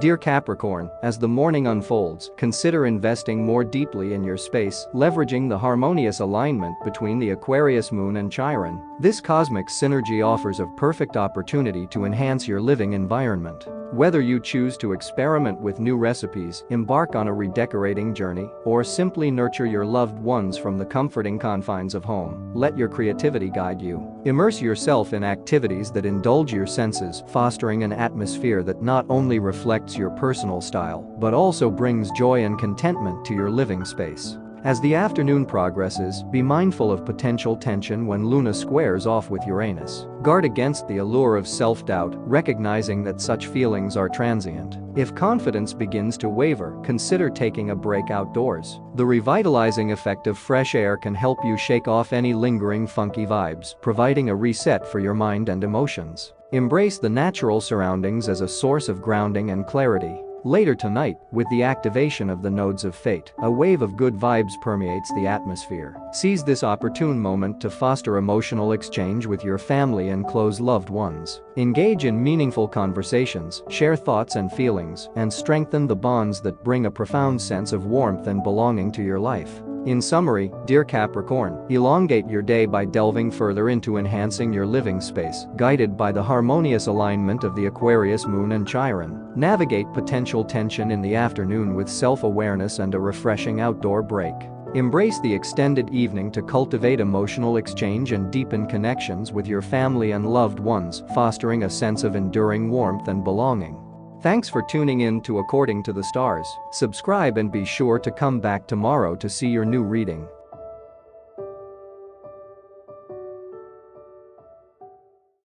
Dear Capricorn, as the morning unfolds, consider investing more deeply in your space, leveraging the harmonious alignment between the Aquarius moon and Chiron. This cosmic synergy offers a perfect opportunity to enhance your living environment. Whether you choose to experiment with new recipes, embark on a redecorating journey, or simply nurture your loved ones from the comforting confines of home, let your creativity guide you. Immerse yourself in activities that indulge your senses, fostering an atmosphere that not only reflects your personal style, but also brings joy and contentment to your living space. As the afternoon progresses, be mindful of potential tension when Luna squares off with Uranus. Guard against the allure of self-doubt, recognizing that such feelings are transient. If confidence begins to waver, consider taking a break outdoors. The revitalizing effect of fresh air can help you shake off any lingering funky vibes, providing a reset for your mind and emotions. Embrace the natural surroundings as a source of grounding and clarity. Later tonight, with the activation of the nodes of fate, a wave of good vibes permeates the atmosphere. Seize this opportune moment to foster emotional exchange with your family and close loved ones. Engage in meaningful conversations, share thoughts and feelings, and strengthen the bonds that bring a profound sense of warmth and belonging to your life. In summary, dear Capricorn, elongate your day by delving further into enhancing your living space, guided by the harmonious alignment of the Aquarius moon and Chiron. Navigate potential tension in the afternoon with self-awareness and a refreshing outdoor break. Embrace the extended evening to cultivate emotional exchange and deepen connections with your family and loved ones, fostering a sense of enduring warmth and belonging. Thanks for tuning in to According to the Stars. Subscribe and be sure to come back tomorrow to see your new reading.